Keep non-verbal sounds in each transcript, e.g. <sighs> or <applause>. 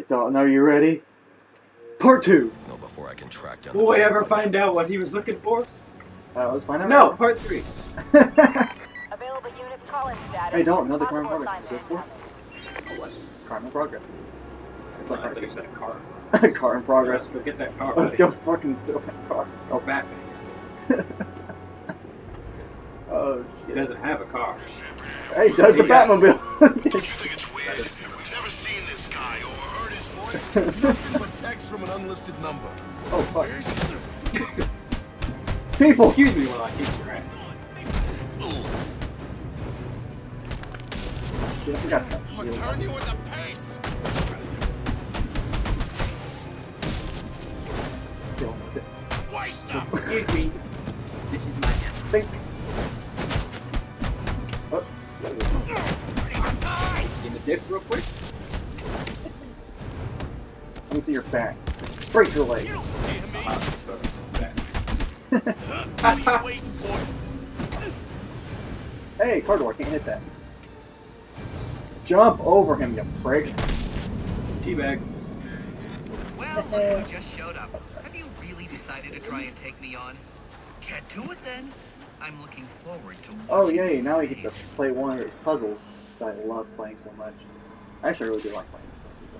Alright, Dalton, are you ready? Part two! No, before I can track down. Will we ever find out what he was looking for? Uh, let's find out. No, part three. <laughs> Available units calling status. hey, Dalton, another crime progress. Go for it. What? Crime in progress. It's like thought you said a car. <laughs> car in progress. Let's go get that car. Let's buddy. go fucking steal that car. Oh, Batman. <laughs> oh, He doesn't have a car. Hey, does the Yeah. Batmobile? think it's weird. We've never seen this guy <laughs> oh, fuck. People! Excuse me while I kick your ass. Shit, I forgot that shield. Turn you into paste. Just kill him with it. Waste them. <laughs> Excuse me. This is my answer. Think. Oh. In the dick real quick. Me see your back. Break your leg. So, Batman. What are you waiting for? Hey, car door, can't hit that. Jump over him, you prick. Teabag. Well, look who just showed up. Have you really decided to try and take me on? Get to it then. I'm looking forward to Oh, yay, now we get to play one of his puzzles that I love playing so much. I Actually, I really do like playing these puzzles.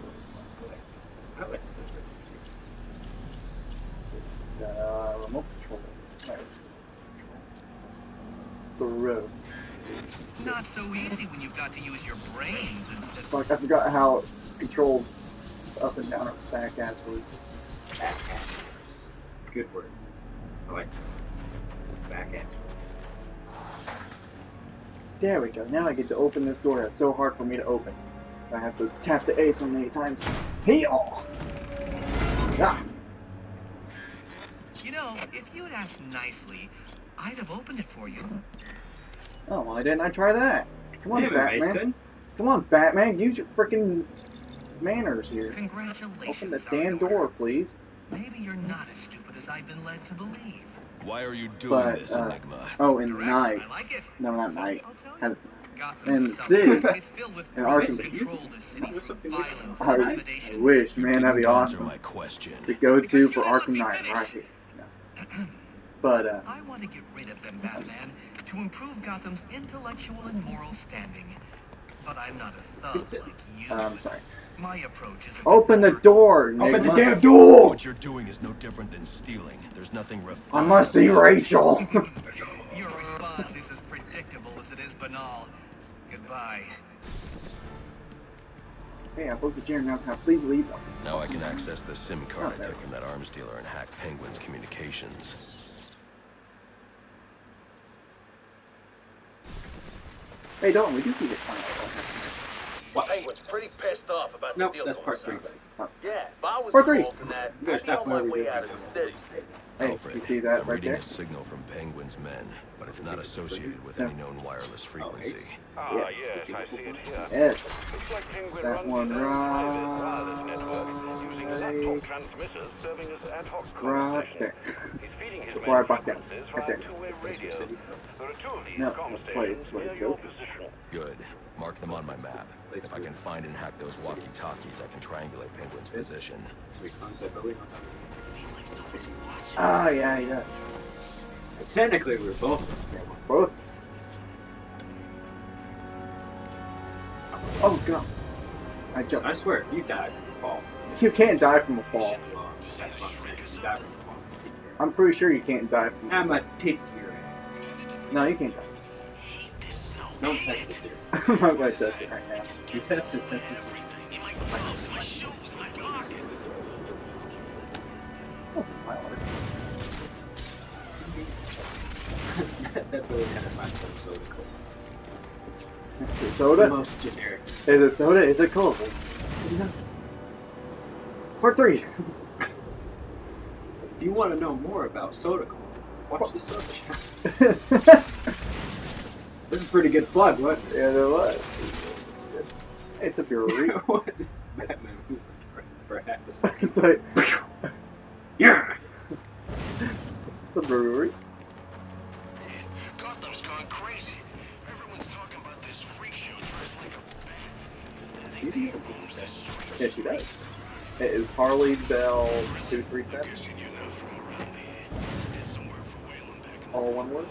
I like this. Let's see. Uh, remote control. There it is. Throw. Not so easy when you've got to use your brains instead. Fuck, I forgot how it controlled up and down or back asswards. Good word. I like back answer. There we go. Now I get to open this door that's so hard for me to open. I have to tap the A so many times. Hey all! Ah! You know, if you had asked nicely, I'd have opened it for you. Oh, why didn't I try that? Come on, Damn it, Batman. Mason. Come on, Batman. Use your freaking manners here. Congratulations, Open the our damn daughter. door, please. Maybe you're not as stupid as I've been led to believe. Why are you doing But, this, uh, Enigma? Oh, and Correct, night. I like it. No, not night. I'll tell you. Has- Gotham and sucks. Sid. <laughs> It's filled with And crimes Arkham. that control the city That was through something we- I, I wish, man. That'd be awesome. my question. The go-to for you never Arkham Knight, right here. No. <clears throat> But, uh, I want to get rid of them, Batman, to improve Gotham's intellectual and moral standing. But I'm not a thug like you. um, sorry. My approach is Open the door, Open the damn door! What you're doing is no different than stealing. There's nothing refined. I must see Rachel. <laughs> <laughs> Goodbye. hey, I broke the chair now. Can I please leave? Now I can access the SIM card Oh, I there. took from that arms dealer and hack Penguin's communications. Hey, don't we do keep it fine. Penguin's pretty pissed off about Nope, the deal that's going part three, south. buddy. Yeah, if I was Part three. involved in that, You I'd be on stop my way out of the city. Hey, Alfred, you see that I'm right there? a signal from Penguin's men, but it's not associated with Yeah. any known wireless frequency. Ace. Ah, Yes. yes, I see it here. Yes. Like That one his own right wireless network using right transmitters serving as ad hoc Right there. stations. He's feeding his <laughs> Before I main back down. Right there. There are two of these No, comm the place stations near your position. Good. Mark them on my map. If I can find and hack those walkie-talkies, I can triangulate Penguin's position. Three concept building. Ah, yeah, he does. Technically, we're both. Yeah, we're both. Oh god. I jumped. I swear, if you die from a fall, You can't die from a fall. well, that's what I'm saying. You die from a fall. I'm pretty sure you can't die from. I'm a take your ass. No, you can't die. Don't test it here. I'm not gonna test it right now. You test it, test it. Oh, my lord. that really kind of sounds like soda cola. Is it It's the soda? most generic. Is it soda? Is it colorful? Part three. If you want to know more about soda cola, watch the soda shop. This is a pretty good plug, what? yeah, there was. It's a brewery. what? Batman moved for, for half a second. it's like, <laughs> Yeah! it's a brewery. Gotham's gone crazy. Everyone's talking about this freak show dressed like a bat. They think they owns this she does. It is Harley Bell 237. Guessing you're not from around here. Did some work for Whalen back in All one word.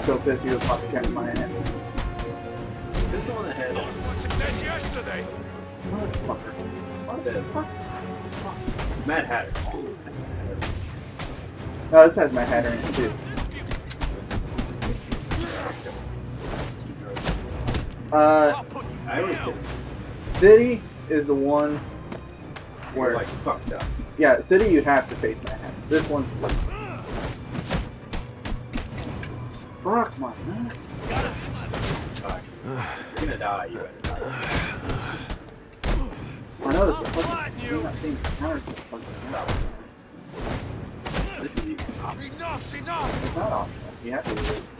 So pissed he would pop the cat my ass. Is this the one that had Lost once again yesterday! Motherfucker. What the The- fuck? Mad Hatter? No, this has my Hatter in it too. Uh, I'll put you I get City is the one where like fucked up. yeah, City you have to face Manhattan. This one's the Fuck my man. Fuck. You're gonna die. You better die. I know this is I'll fucking. flatten You're not seeing the counters so fucking out. This is even optional. Enough's enough! It's not optional. You have to do this.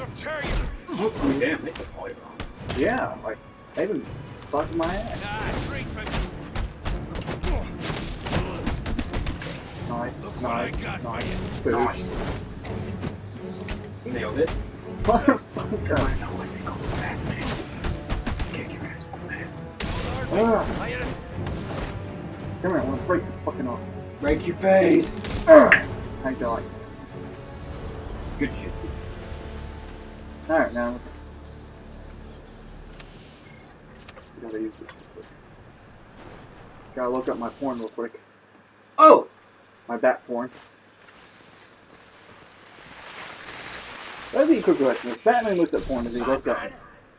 I'll tear you! Oh, damn, they took all your. Yeah, like they've been fucking my ass. You. boosh. Nice. Nailed it. Motherfucker. know when they call Batman. Kick your ass, man. Ugh. I, uh, Come here, I want to break your fucking arm. Break your face. Ugh. I died. Good shit. Alright, now. Gotta use this real quick. Gotta look up my porn real quick. Oh! My bat porn. That'd be a quick question. If Batman looks at porn, does he look up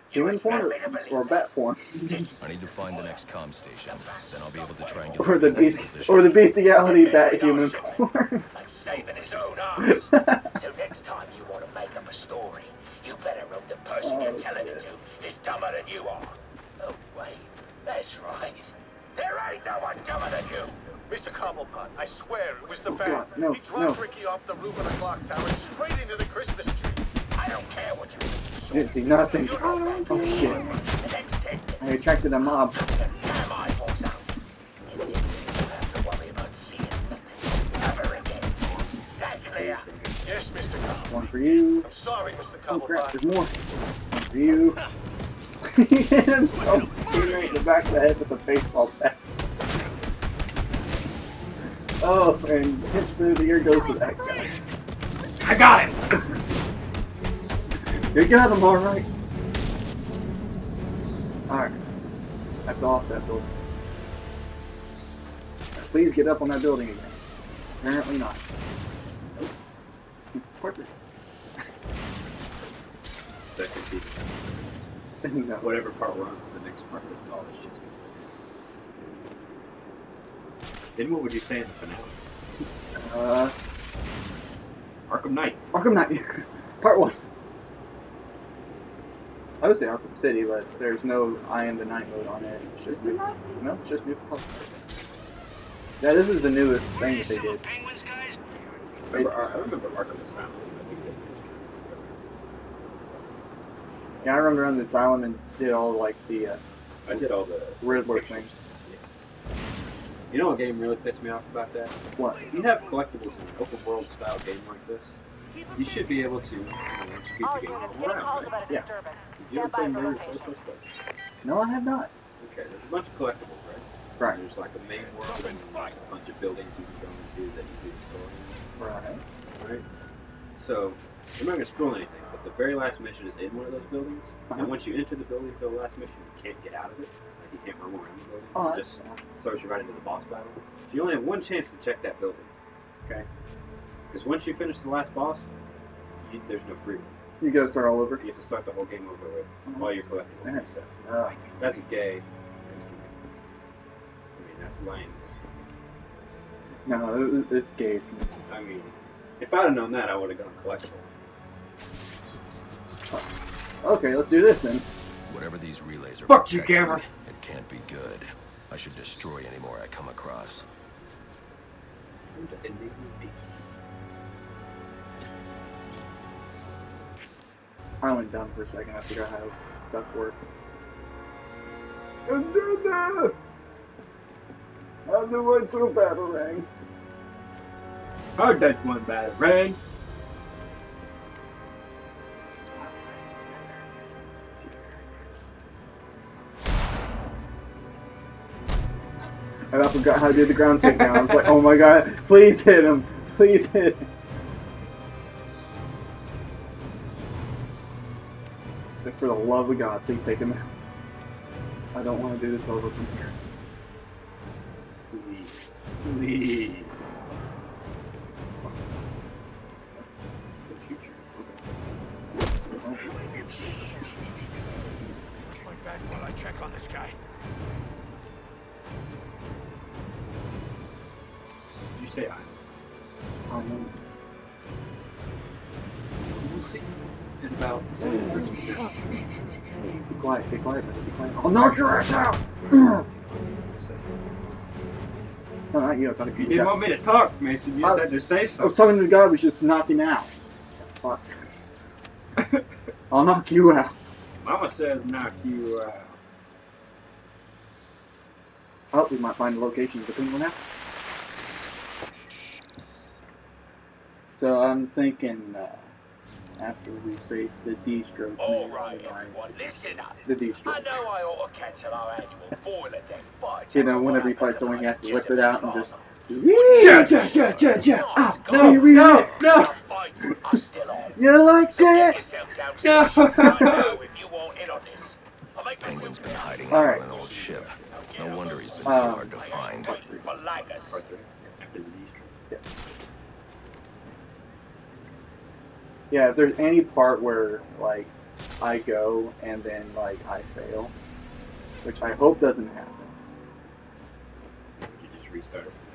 human porn or, or bat porn? <laughs> I need to find the next comm station. Then I'll be able to try and get or the next beast position. or the bestiality bat human porn? <laughs> <laughs> saving his own arms. so next time you want to make up a story, you better hope the person Oh, you're telling it to is dumber than you are. Oh, wait, that's right. There ain't no one dumber than you. Mr. Cobblepot, I swear it was the Oh, bat. No, he dropped no. Ricky off the roof of the clock tower straight into the Christmas tree. I don't care what you think. Didn't see nothing. That. Oh shit. The next ten I attracted a mob. damn eyeballs out. And then you don't have to worry about seeing nothing ever again. That clear? Yes, Mr. Cobblepot. One for you. I'm sorry, Mr. Oh crap, Cobblepot. there's more. One for you. <laughs> <laughs> oh, <laughs> teammate in the back of the head with a baseball bat. Oh, and pinch through the ear goes to that guy. I got him! You got him alright. Alright. I fell off that building. Please get up on that building again. Apparently not. Portrait. That could be no. whatever part we're on is the next part that all this shit's gonna be. Then what would you say in the finale? Uh, Arkham Knight. Arkham Knight. <laughs> Part 1. I would say Arkham City, but there's no I am the Knight mode on it. It's just new. No, it's just new. Yeah, this is the newest thing that they did. Remember, Ar- I remember Arkham Asylum. I Yeah, I run around the asylum and did all like the uh, I did all the Riddler pictures. things. Yeah. You know what game really pissed me off about that? What? If you have collectibles in an open world style game like this, you should be able to, you know, once you beat the game, units, roam get around, right? Yeah. disturbance. Did you ever Stand by play for Murder location. Soul Suspect? No, I have not. Okay, there's a bunch of collectibles, right? Right. There's like a main world and like a bunch of buildings you can go into that you do the story. Right. Right. So I'm not gonna spoil anything, but the very last mission is in one of those buildings, Uh-huh. and once you enter the building for the last mission, you can't get out of it. Like you can't roam around the building. Oh, that's just throws you right into the boss battle. So you only have one chance to check that building. Okay. Because once you finish the last boss, you, there's no free. one. you gotta start all over. You have to start the whole game over with all your collectibles. That So sucks. that's gay. That's gay. I mean, that's lame. That's No, it was- it's gays. I mean, if I'd have known that, I would have gone collectible. Okay, let's do this then. Whatever these relays are Fuck you, protecting, Gamma. It can't be good. I should destroy any more I come across. I went dumb for a second. I forgot how stuff worked. I'm doing that! I'm the one uh, through Batarang. Hard that one bad rain. And I forgot how to do the ground takedown. I was like, oh my god, please hit him. Please hit him. It's like, for the love of God, please take him out. I don't want to do this over from here. Please. Please. Back while I check on this guy. Quiet, be quiet, be quiet. I'll knock your ass out! <clears throat> Not you, I'm talking to You you. didn't want me to talk, Mason. You I- had to say something. I was talking to the guy who was just knocking out. Fuck. <laughs> I'll knock you out. Mama says knock you out. Oh, we might find a location to ping one out. So I'm thinking uh, after we face the Deathstroke. All maybe right, everyone, listen up. The I Deathstroke. know I ought to cancel our annual boiler deck fight. You know, whenever you fight someone, he has to whip it out and just. Yeah, Yeah, yeah, yeah, yeah, yeah. Ah, No, here we no, are. no. Fights are still on. You like So that? yourself down to No. the ship right now <laughs> if you want in on this. I'll make this Penguin's been hiding All out right. on an old ship. No wonder he's been so hard to find. for laggers. Arthur, it's the least- Yes. Yeah, if there's any part where like I go and then like I fail, which I hope doesn't happen. You just restart it from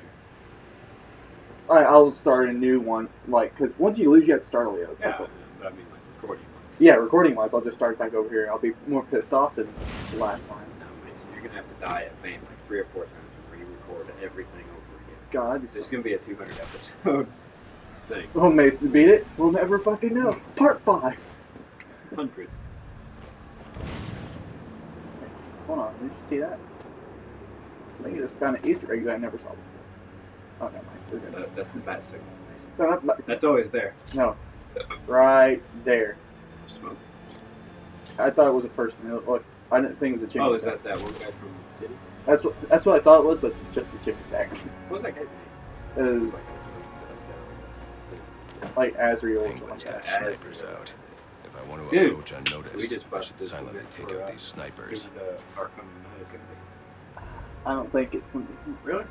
I, I'll start a new one, like, because once you lose, you have to start all the. Yeah, but I mean, like recording. Yeah, recording wise, I'll just start back over here. I'll be more pissed off than the last time. No, Mason, you're gonna have to die at fame like three or four times before you record everything over again. God, This is gonna be a 200 episode <laughs> thing. Oh, Mason beat it? We'll never fucking know. Part 5. 100. Hold on, did you see that? I think I just found an Easter egg that I never saw before. Oh, never mind. We're good. That, that's the bat signal, Mason. No, not- That's always there. no. Right there. Smoke. I thought it was a person. It looked, I didn't think it was a chicken Oh, is that that one guy from the city? That's what that's what I thought it was, but it's just a chicken stack. What was that guy's name? It It was was like, like Azrael or something Penguin's like that. snipers out. If I want to Dude, approach unnoticed, we just I should busted silently take out these snipers. the Arkham Knight is gonna be. I don't think it's gonna be. Really?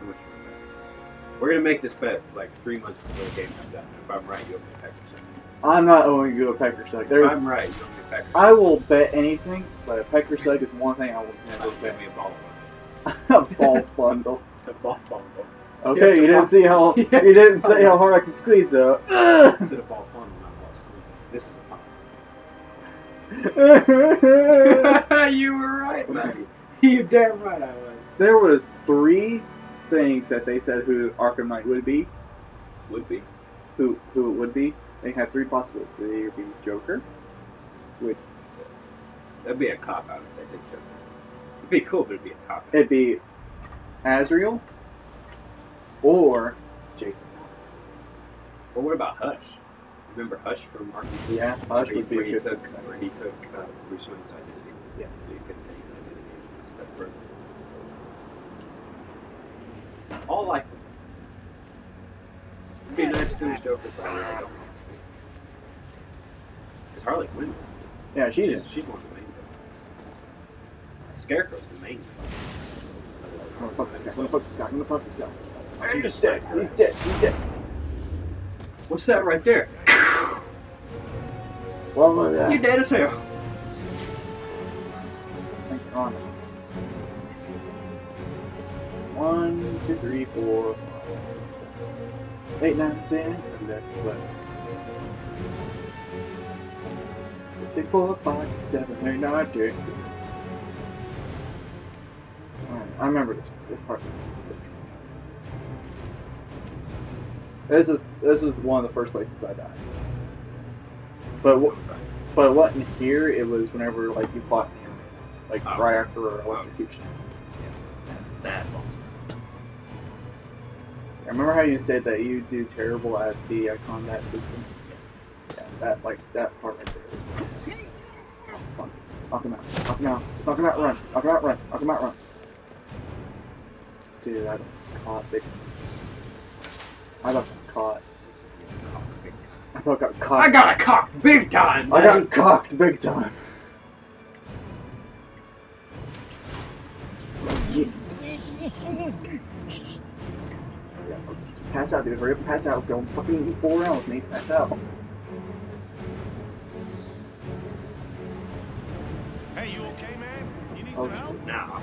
How much was that? We're gonna make this bet like three months before the game comes out. If I'm right, you owe me a Packer second. I'm not owing you a pecker suck. If There's I'm right, you owe me a Packer I will bet anything, but a pecker suck is one thing I will never Oh, bet. give me a ball. bundle. <laughs> a ball bundle. <laughs> A ball bundle. Okay, you didn't see how <laughs> you didn't see how hard I can squeeze though. <laughs> This is a ball funnel, not ball squeeze. This is a pop. <laughs> you were right, buddy. You damn right I was. there was three things that they said who Arkham Knight would be, Would be. who who it would be. They had three possibilities. It'd be Joker, which That'd be a cop out if they did Joker. It'd be cool, but it'd be a cop out. it'd be Azrael, or Jason. Or what about Hush? Remember Hush from City? Yeah, Hush Where he- would be a good took, suspect. Where he took uh, Bruce Wayne's identity. Yes. couldn't take his identity a step further. All like them. It'd be nice if it was Joker, but I don't. Because Harley Quinn's Yeah, she's she's, she's one of the main villains. Scarecrow's the main villain. I'm gonna fuck this guy. I'm gonna fuck this guy. I'm gonna fuck this guy. He's He's dead. He's dead. He's dead. What's that right there? <laughs> What was that? You're dead as hell. One, two, three, four, five, six, seven, eight, nine, ten, eleven, twelve. Three, four, five, six, seven, eight, nine, ten. Alright, I remember this, this part. This is this is one of the first places I died. But but it wasn't here. It was whenever like you fought him, like Oh. right after electrocution. Yeah, That boss. I remember how you said that you do terrible at the uh, combat system. Yeah, that like that part right there. Oh, fuck. Knock him out. Knock him out. Just knock him out. Run. Knock him out. Run. Knock him out. Run. Dude, I caught big time. I got caught. I got caught. I got a cock big time. I buddy. got cocked big time. Yeah. Yeah, just pass out, dude. Hurry up pass out. Go fucking four round with me. Pass out. Hey, you okay, man? You need Oh, some help? Nah,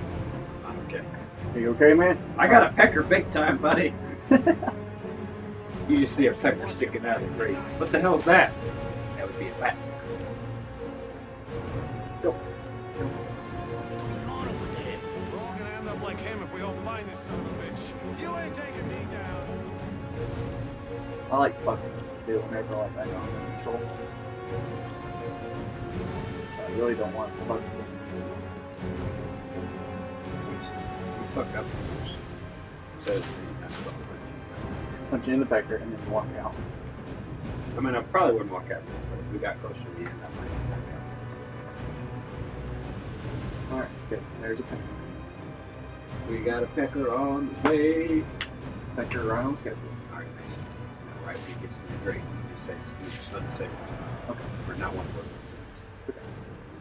I'm okay. Are you okay, man? I got a pecker big time, buddy. <laughs> you just see a pecker sticking out of the grate. What the hell's that? That would be a bat. What's going on over there? We're all gonna end up like him if we don't find this son of a bitch. You ain't taking me down. I like fucking too whenever like I under control. I really don't want to fuck things. You fucked up. So, Punch you in the pecker and then walk out. I mean, I probably wouldn't walk out, but if we got closer to the end, I might. Alright, good. There's a pecker. We got a pecker on the way. Pecker right on schedule. Alright, nice. Now, right when he gets to the grate, he says, he just let say Okay. Or not one word, but sentence. Okay.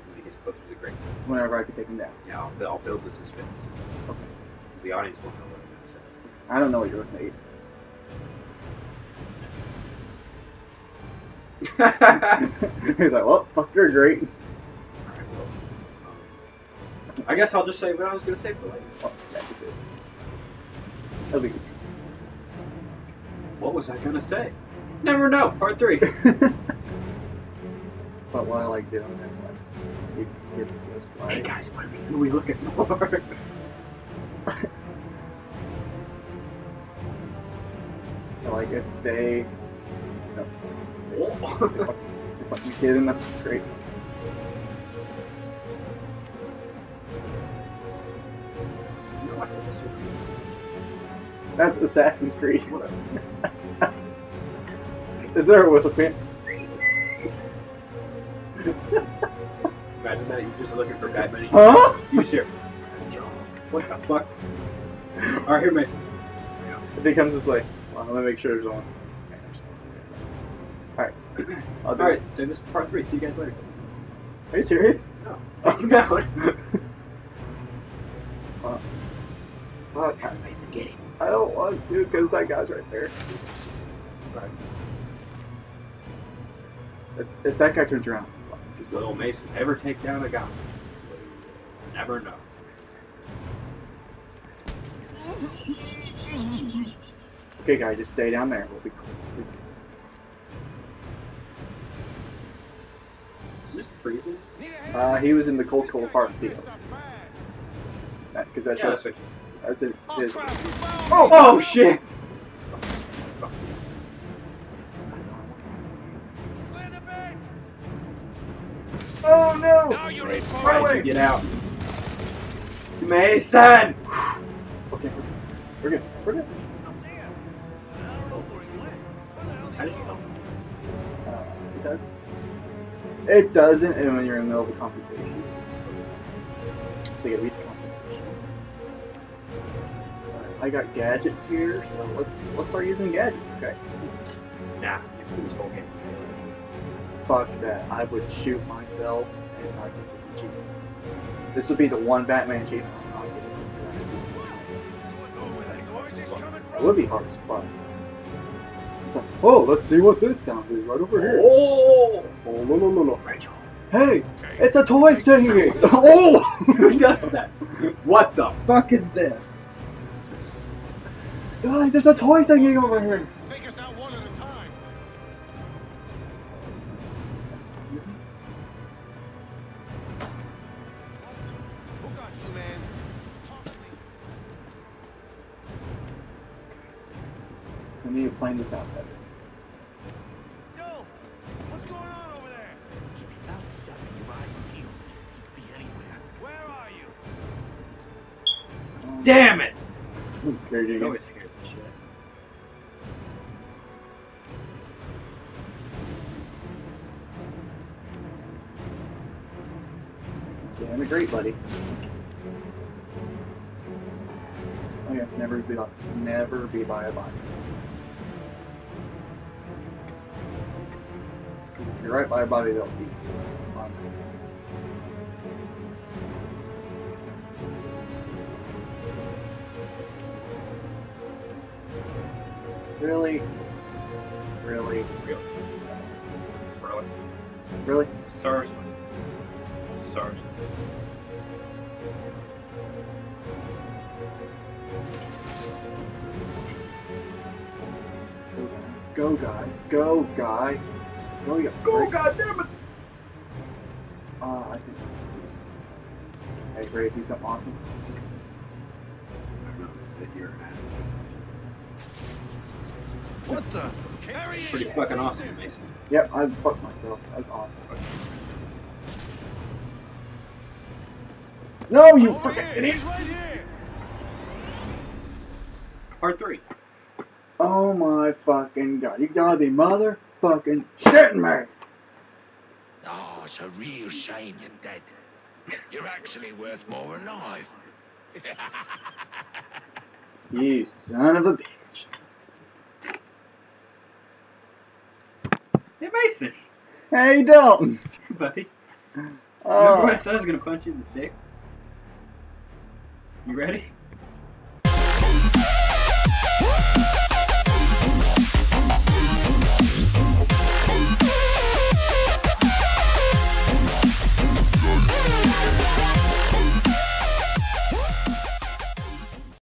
When he gets closer to the grate. Whenever I can take him down. Yeah, I'll, I'll build the suspense. Okay. Because the audience won't know what I'm going to say. I don't know what you're listening to. <laughs> He's like, well, fuck, you're great. I guess I'll just say what I was going to say for later. Oh, yeah, that's it. That'll be good. What was I going to say? Never know. Part three. <laughs> but what I like doing is like, you get this hey guys, what are we, who are we looking for? <laughs> if they, you know, if, if you get in the great. no, I think this would be That's Assassin's Creed. <laughs> Is there a whistle pants? Imagine that you're just looking for Batman. Huh? You just hear, what the fuck? Alright, here, Mason. If he comes this way, well, let me make sure there's one. Alright. <clears throat> I'll do Alright, so this is part three. See you guys later. Are you serious? No. <laughs> Oh, Take him down. Fuck. Alright, Mason, get him. I don't want to because that guy's right there. If, if that guy turns around, just Will Mason ever take down a guy? Never know. Okay, guy, just stay down there. We'll be cool. Just freezing? Uh, he was in the cold, cold heart DLC. Because that's Yeah, what that's his. Oh, his crap, you found Oh, oh shit! Land a bag. oh no! Now you're in Mason, for why'd Run away. get out? Mason! <sighs> Okay, we're good. We're good. It doesn't. It doesn't, and when you're in the middle of a computation. So you gotta read the computation. Alright, I got gadgets here, so let's let's start using gadgets, okay? Nah, you this whole game. Fuck that. I would shoot myself and not get this achievement. This would be the one Batman achievement I'm not getting this. It would be hard as fuck. Like, oh, let's see what this sound is right over here. Oh! Oh, no, no, no, lo. Rachel. Hey, it's a toy thingy! <laughs> oh! Who does that? What the fuck is this? Guys, there's a toy thingy over here! Take us out one at a time. Who got you, man? So I need to plan this out Damn it! I'm scared you always scares the shit. Damn it, great, buddy. Oh yeah, never be by, never be by a body. Because if you're right by a body, they'll see you. Really? Really? Really. Really. Really? Seriously. Seriously. Go guy. Go guy. Go guy. Go guy. damn it! Uh, I think. Hey, Ray, see something awesome? I know. That you're at. What the? Carry Pretty fucking awesome, Mason. Yep, I fucked myself. That's awesome. No, you freaking idiot! Part three. Oh my fucking god. You gotta be motherfucking shitting me! Oh, it's a real shame you're dead. You're actually worth more alive. <laughs> You son of a bitch. Hey, Mason. <laughs> Hey, Dalton! Buddy. Remember Oh, when I said I was gonna punch you in the dick? You ready?